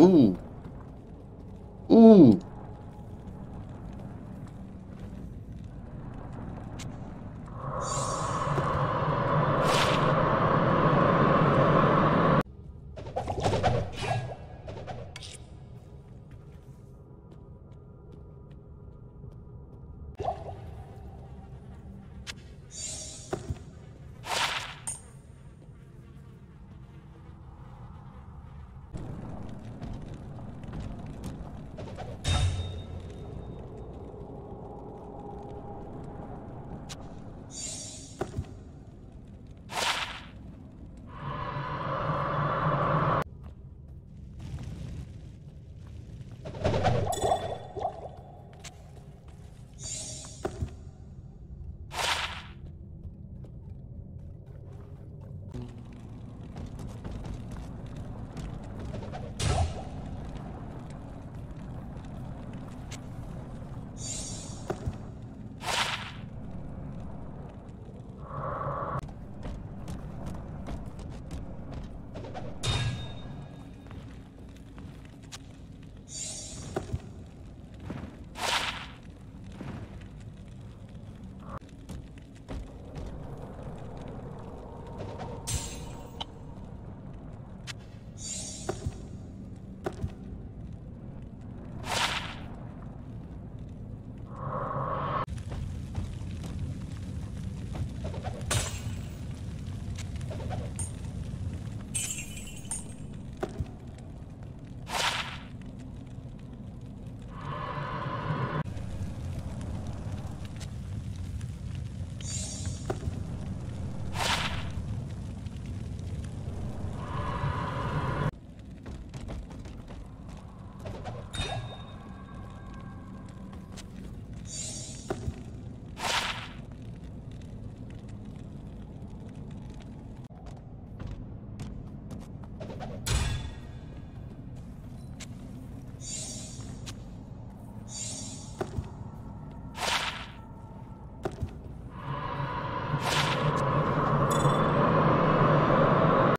Ooh.